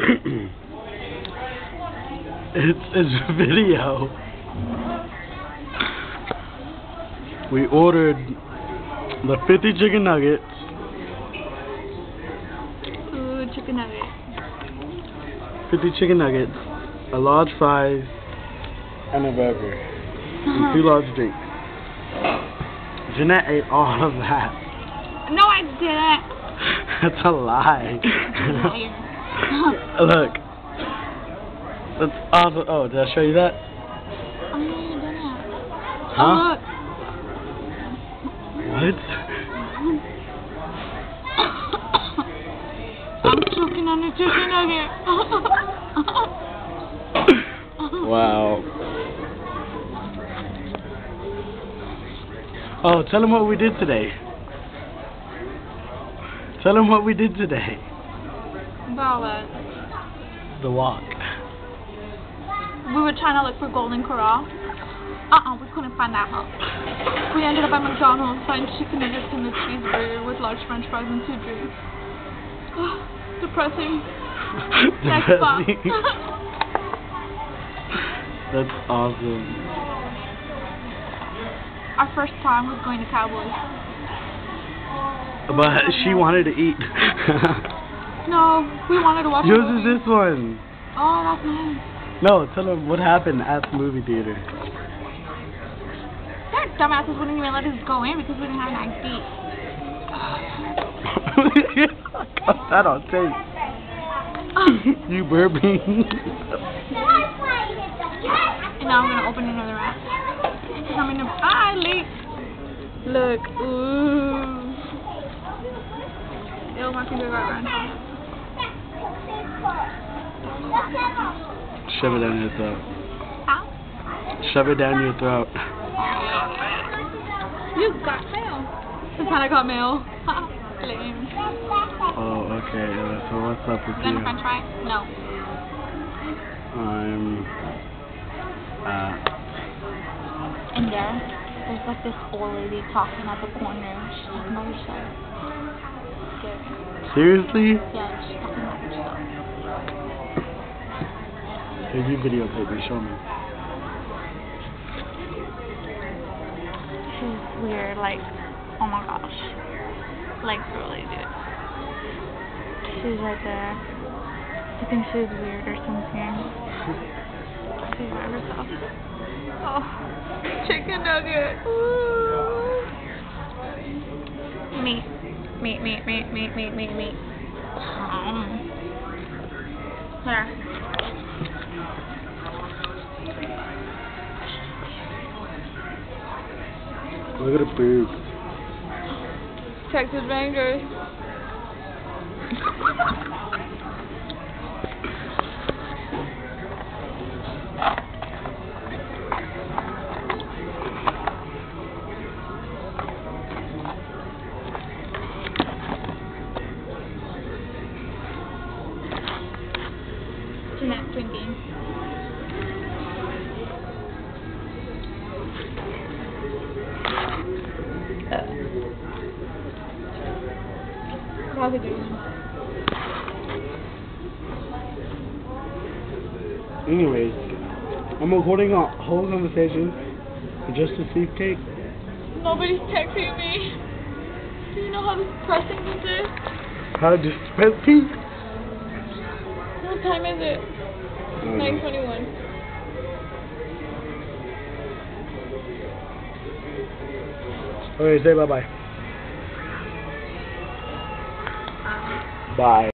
it's it's video. We ordered the 50 chicken nuggets. Ooh, chicken nugget. 50 chicken nuggets, a large fries, and a burger, and two uh-huh. large drinks. Janette ate all of that. No, I didn't. That's a lie. Look. That's awesome. Oh, did I show you that? Oh, no, you didn't. Huh? Oh, look. What? I'm choking on a chicken nugget. wow. Oh, tell them what we did today. Tell them what we did today. Ballad. The walk. We were trying to look for Golden Corral. Uh-uh, we couldn't find that huh? We ended up at McDonald's buying chicken nuggets and a cheeseburger with large french fries and two drinks. Oh, depressing. Next stop. Depressing. That's awesome. Our first time was going to Cowboys. But she wanted to eat. No, we wanted to watch Yours is this one. Oh, that's nice. No, tell them what happened at the movie theater. Their dumbasses wouldn't even let us go in because we didn't have an ID. Got that on tape. you burping. And now I'm gonna open another app. Cause I'm a ah late. Look, ooh. Yo, my finger got red. Shove it down your throat. Ow. Shove it down your throat. You got mail. This time I got mail. Lame. Oh, okay. Uh, so what's up with you? a french fry? No. I'm. Uh, In there, there's like this old lady talking at the corner. She's talking about herself. Seriously? Yeah, Here, you videotape me. Show me. She's weird, like, oh my gosh. Like, really, dude. She's right there. I think she's weird or something. Oh, chicken nugget. Meat. Meat, meat, meat, meat, meat, meat, meat. Um. There. Look at the boob. Texas Rangers. Janette drinking. Doing? Anyways, I'm recording a whole conversation just to see if Kate Nobody's texting me. Do you know how depressing this is? How to dispense cake? What time is it? I don't know. 921. Okay, say bye bye. Bye.